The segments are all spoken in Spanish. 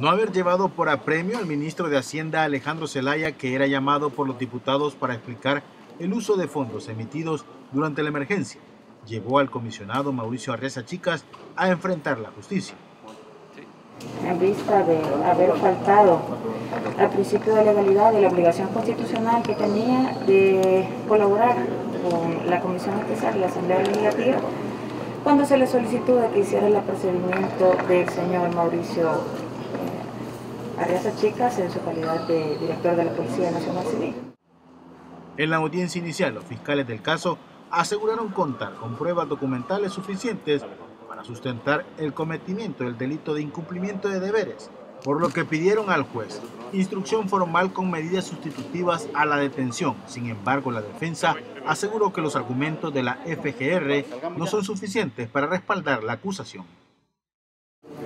no haber llevado por apremio al ministro de Hacienda Alejandro Zelaya, que era llamado por los diputados para explicar el uso de fondos emitidos durante la emergencia, llevó al comisionado Mauricio Arreza Chicas a enfrentar la justicia. En vista de haber faltado al principio de legalidad y la obligación constitucional que tenía de colaborar con la Comisión Especial de la Asamblea Legislativa, cuando se le solicitó de que hiciera el procedimiento del señor Mauricio Arreza Chicas en su calidad de director de la Policía Nacional Civil. En la audiencia inicial, los fiscales del caso aseguraron contar con pruebas documentales suficientes para sustentar el cometimiento del delito de incumplimiento de deberes, por lo que pidieron al juez instrucción formal con medidas sustitutivas a la detención. Sin embargo, la defensa aseguró que los argumentos de la FGR no son suficientes para respaldar la acusación.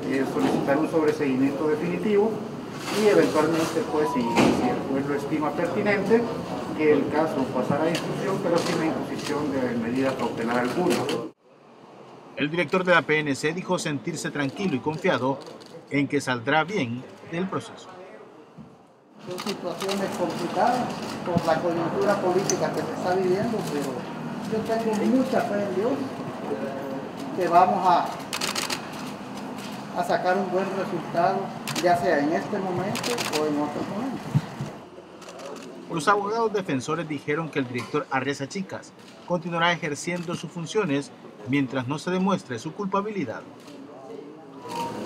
Eh, solicitar un sobreseguimiento definitivo y eventualmente, pues, si, si el juez lo estima pertinente, que el caso pasara a instrucción, pero sin la imposición de medida cautelar alguna. El director de la PNC dijo sentirse tranquilo y confiado en que saldrá bien del proceso. Son situaciones complicadas por la coyuntura política que se está viviendo, pero yo tengo mucha fe en Dios que vamos a, a sacar un buen resultado, ya sea en este momento o en otros momentos. Los abogados defensores dijeron que el director Arreza Chicas continuará ejerciendo sus funciones mientras no se demuestre su culpabilidad.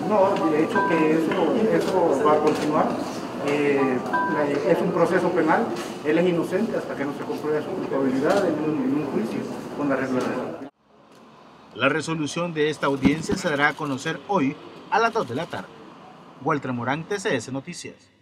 No, de hecho que eso, eso va a continuar. Eh, es un proceso penal, él es inocente hasta que no se compruebe su culpabilidad en un, en un juicio con la regla de La resolución de esta audiencia se dará a conocer hoy a las 2 de la tarde. Walter Morán, TCS Noticias.